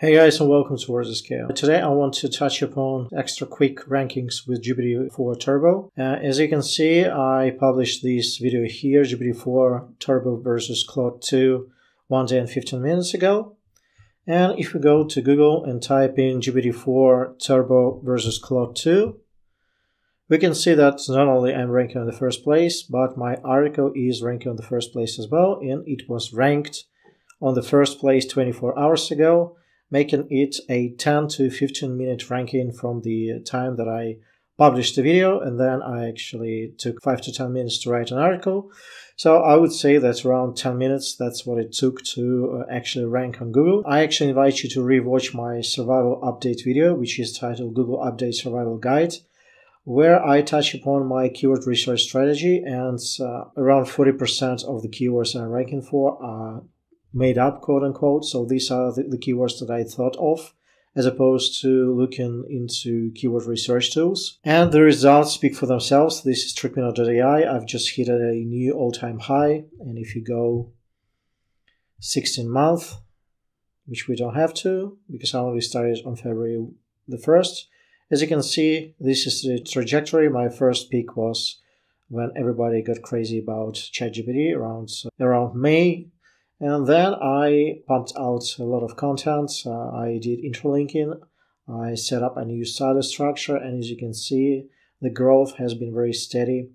Hey guys and welcome to WordScale. Today I want to touch upon extra quick rankings with GPT-4 Turbo. Uh, as you can see, I published this video here, GPT-4 Turbo versus Claude 2, one day and 15 minutes ago. And if we go to Google and type in GPT-4 Turbo versus Claude 2, we can see that not only I'm ranking in the first place, but my article is ranking in the first place as well, and it was ranked on the first place 24 hours ago making it a 10 to 15 minute ranking from the time that I published the video and then I actually took 5 to 10 minutes to write an article. So I would say that's around 10 minutes. That's what it took to uh, actually rank on Google. I actually invite you to rewatch my survival update video, which is titled Google Update Survival Guide, where I touch upon my keyword research strategy and uh, around 40% of the keywords I'm ranking for are made up, quote unquote. So these are the, the keywords that I thought of as opposed to looking into keyword research tools. And the results speak for themselves. This is TrickMinute.ai. I've just hit a new all-time high. And if you go 16 month, which we don't have to because I only started on February the 1st. As you can see, this is the trajectory. My first peak was when everybody got crazy about ChatGPT around around May and then I pumped out a lot of content. Uh, I did interlinking. I set up a new silo structure. And as you can see, the growth has been very steady.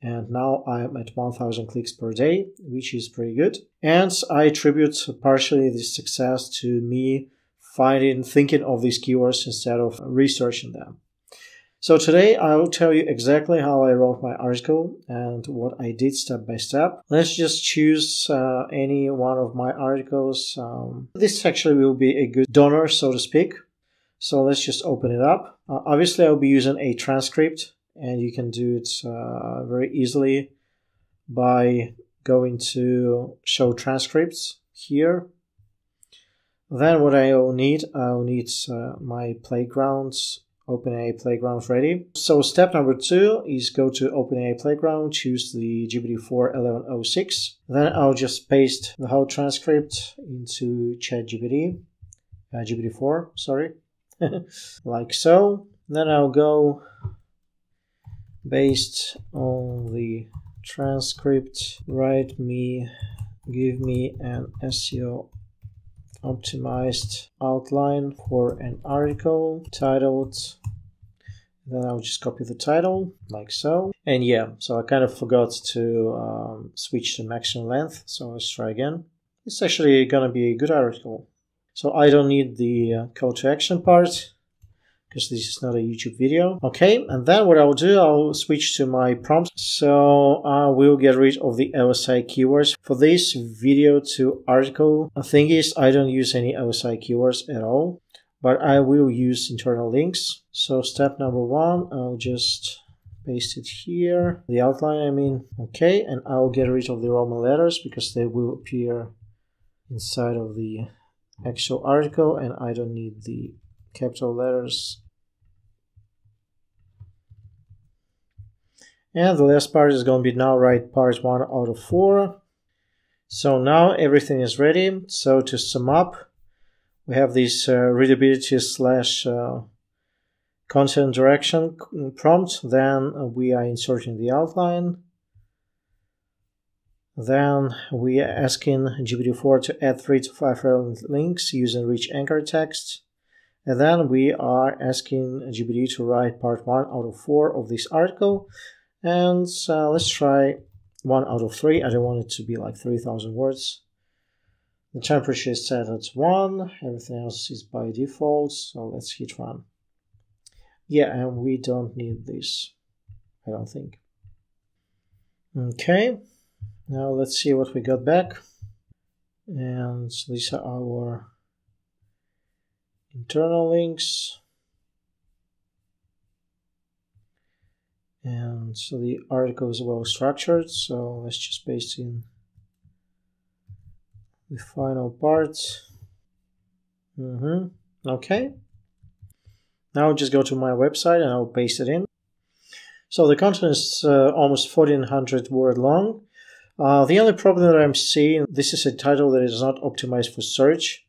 And now I'm at 1000 clicks per day, which is pretty good. And I attribute partially this success to me finding, thinking of these keywords instead of researching them. So today I will tell you exactly how I wrote my article and what I did step by step. Let's just choose uh, any one of my articles. Um, this actually will be a good donor, so to speak. So let's just open it up. Uh, obviously, I'll be using a transcript and you can do it uh, very easily by going to show transcripts here. Then what I will need, I'll need uh, my playgrounds OpenAI Playground ready. So step number two is go to OpenAI Playground, choose the GPT-4 1106. Then I'll just paste the whole transcript into ChatGPT, uh, GPT-4, sorry, like so. Then I'll go based on the transcript, write me, give me an SEO optimized outline for an article titled then I'll just copy the title like so. And yeah so I kind of forgot to um, switch to maximum length so let's try again. It's actually gonna be a good article. So I don't need the uh, call to action part because this is not a YouTube video. Okay, and then what I'll do, I'll switch to my prompts. So I will get rid of the LSI keywords. For this video to article, the thing is I don't use any LSI keywords at all, but I will use internal links. So step number one, I'll just paste it here. The outline, I mean, okay, and I'll get rid of the Roman letters because they will appear inside of the actual article and I don't need the capital letters And the last part is going to be now write part 1 out of 4. So now everything is ready. So to sum up, we have this uh, readability slash uh, content direction prompt. Then we are inserting the outline. Then we are asking GPT-4 to add 3 to 5 relevant links using rich anchor text. And then we are asking GPT to write part 1 out of 4 of this article and uh, let's try one out of three. I don't want it to be like 3,000 words. The temperature is set at 1. Everything else is by default. So let's hit run. Yeah, and we don't need this. I don't think. Okay. Now let's see what we got back. And these are our internal links. And so the article is well structured so let's just paste in the final part. Mm -hmm. okay. Now just go to my website and I'll paste it in. So the content is uh, almost 1400 word long. Uh, the only problem that I'm seeing this is a title that is not optimized for search.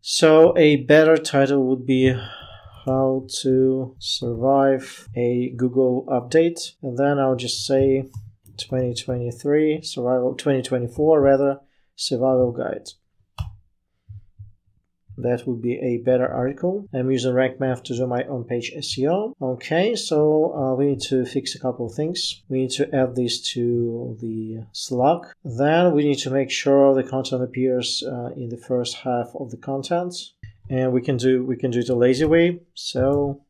So a better title would be how to survive a Google update. And then I'll just say 2023 survival 2024 rather survival guide that would be a better article. I'm using Rank Math to do my on page SEO. Okay, so uh, we need to fix a couple of things. We need to add this to the slug. Then we need to make sure the content appears uh, in the first half of the content. And we can do we can do it the lazy way. So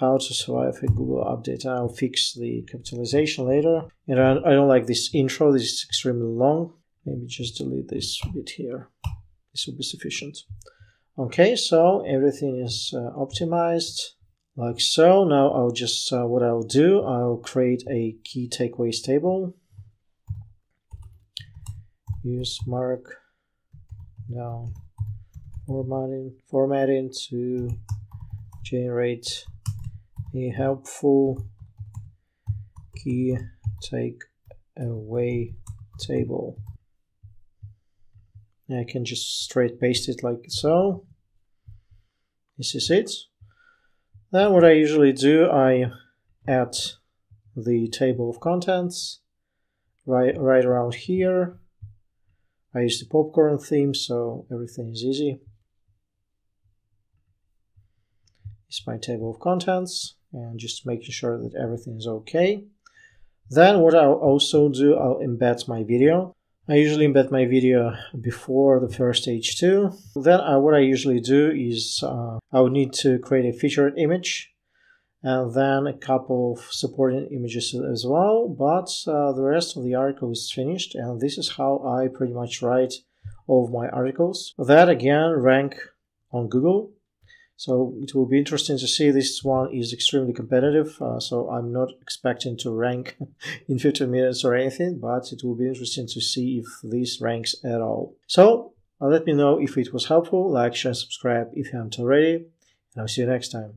how to survive a Google update. I'll fix the capitalization later. And I, I don't like this intro. This is extremely long. Maybe just delete this bit here. This will be sufficient. Okay, so everything is uh, optimized like so. Now I'll just, uh, what I'll do, I'll create a key takeaways table. Use mark down formatting, formatting to generate a helpful key takeaway table. I can just straight paste it like so. This is it. Then what I usually do, I add the table of contents right, right around here. I use the popcorn theme, so everything is easy. It's my table of contents and just making sure that everything is okay. Then what I'll also do, I'll embed my video. I usually embed my video before the first H2. Then uh, what I usually do is uh, I would need to create a featured image and then a couple of supporting images as well. But uh, the rest of the article is finished and this is how I pretty much write all of my articles. That again rank on Google so it will be interesting to see. This one is extremely competitive, uh, so I'm not expecting to rank in 15 minutes or anything, but it will be interesting to see if this ranks at all. So uh, let me know if it was helpful, like, share, and subscribe if you haven't already, and I'll see you next time.